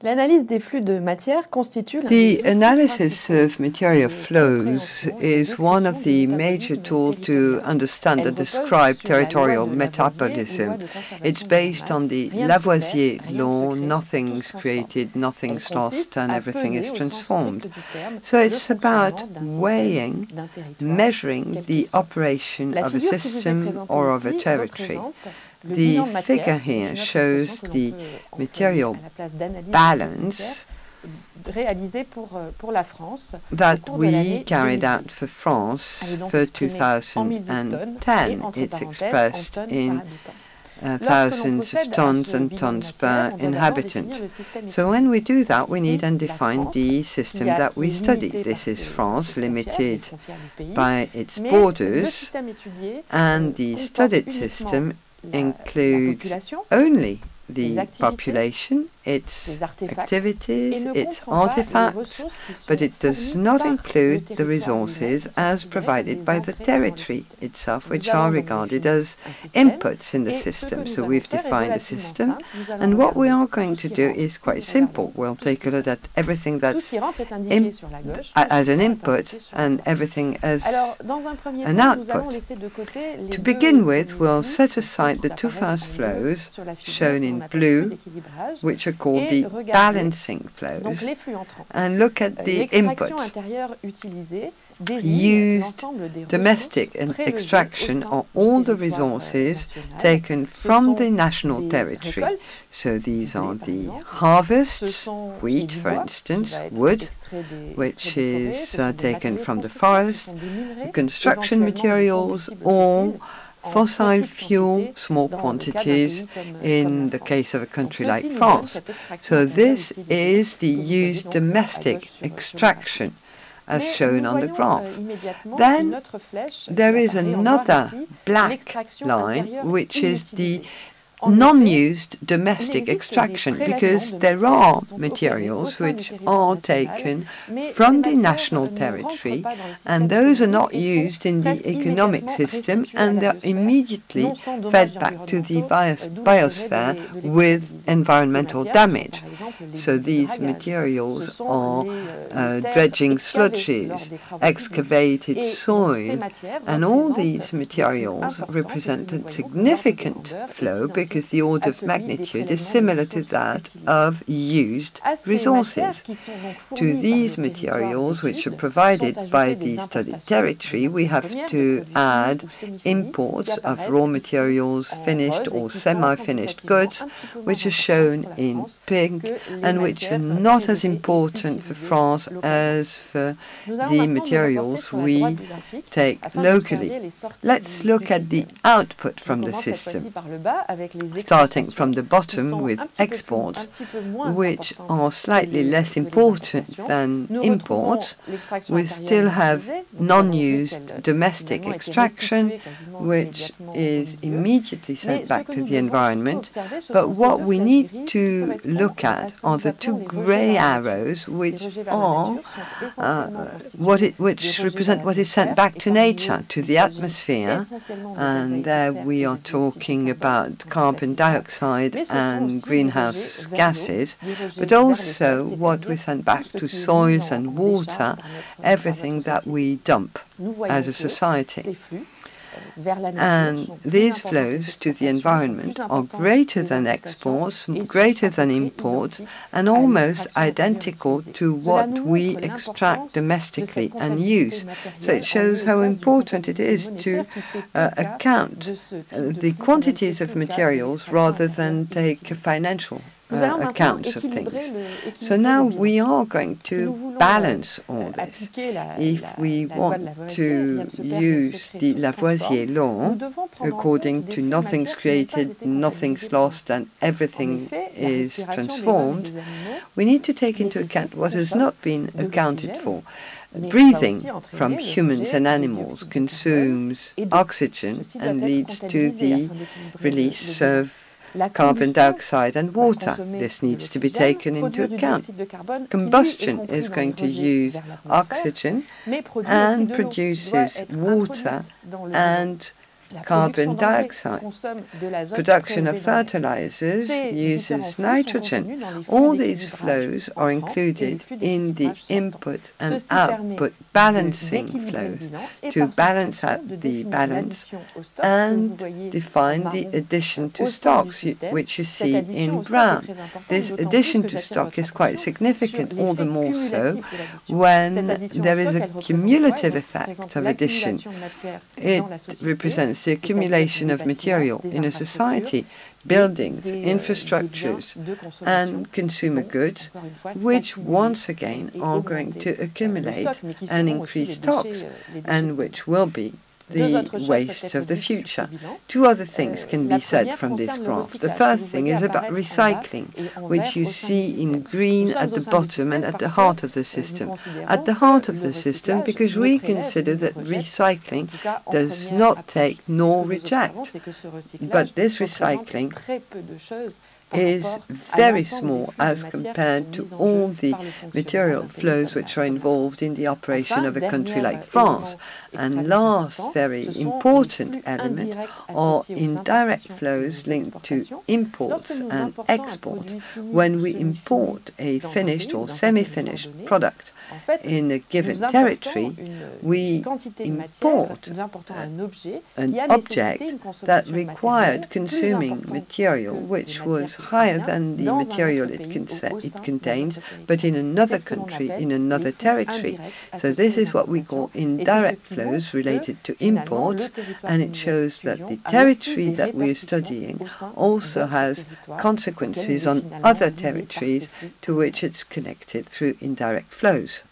The analysis of material flows is one of the major tools to understand and describe territorial metabolism. It's based on the Lavoisier law, nothing's created, nothing's lost, and everything is transformed. So it's about weighing, measuring the operation of a system or of a territory. The figure here shows the material balance that we carried out for France for 2010. It's expressed in uh, thousands of tons and tons per inhabitant. So when we do that, we need and define the system that we study. This is France, limited by its borders, and the studied system includes only the population, its activities, its artifacts, but it does not include the resources as provided by the territory itself, which are regarded as inputs in the system. So we've defined the system, and what we are going to do is quite simple. We'll take a look at everything that's as an input and everything as an output. To begin with, we'll set aside the two fast flows shown in blue, which are called the balancing flows, and look at the inputs. used domestic and extraction are all the resources taken from the national territory. So these are the harvests, wheat for instance, wood, which is uh, taken from the forest, construction materials, or fossil fuel, small quantities in the case of a country like France. So this is the used domestic extraction as shown on the graph. Then there is another black line, which is the non-used domestic extraction because there are materials which are taken from the national territory and those are not used in the economic system and they're immediately fed back to the biosphere with environmental damage. So these materials are uh, dredging sludges, excavated soil, and all these materials represent a significant flow because the order of magnitude is similar to that of used resources. To these materials, which are provided by the studied territory, we have to add imports of raw materials, finished or semi-finished goods, which are shown in pink and which are not as important for France as for the materials we take locally. Let's look at the output from the system starting from the bottom with exports, which are slightly less important than imports. We still have non-used domestic extraction, which is immediately sent back to the environment. But what we need to look at are the two grey arrows, which are uh, what it, which represent what is sent back to nature, to the atmosphere, and there we are talking about carbon carbon dioxide and greenhouse gases, but also what we send back to soils and water, everything that we dump as a society. And these flows to the environment are greater than exports, greater than imports, and almost identical to what we extract domestically and use. So it shows how important it is to uh, account uh, the quantities of materials rather than take a financial uh, accounts of things. So now we are going to balance all this. If we want to use the Lavoisier law, according to nothing's created, nothing's lost, and everything is transformed, we need to take into account what has not been accounted for. Breathing from humans and animals consumes oxygen and leads to the release of carbon dioxide and water. This needs to be taken into account. Combustion is going to use oxygen and produces water and carbon dioxide. Production of fertilizers uses nitrogen. All these flows are included in the input and output balancing flows to balance out the balance and define the addition to stocks, which you see in brown. This addition to stock is quite significant, all the more so when there is a cumulative effect of addition. It represents the accumulation of material in a society, buildings, infrastructures, and consumer goods, which once again are going to accumulate and increase stocks, and which will be the waste of the future. Two other things can be said from this graph. The first thing is about recycling, which you see in green at the bottom and at the heart of the system. At the heart of the system, because we consider that recycling does not take nor reject, but this recycling is very small as compared to all the material flows which are involved in the operation of a country like France. And last very important element are indirect flows linked to imports and export. When we import a finished or semi-finished product in a given territory, we import an object that required consuming material which was higher than the material it, it contains, but in another country, in another territory. So this is what we call indirect flows related to imports, and it shows that the territory that we are studying also has consequences on other territories to which it's connected through indirect flows.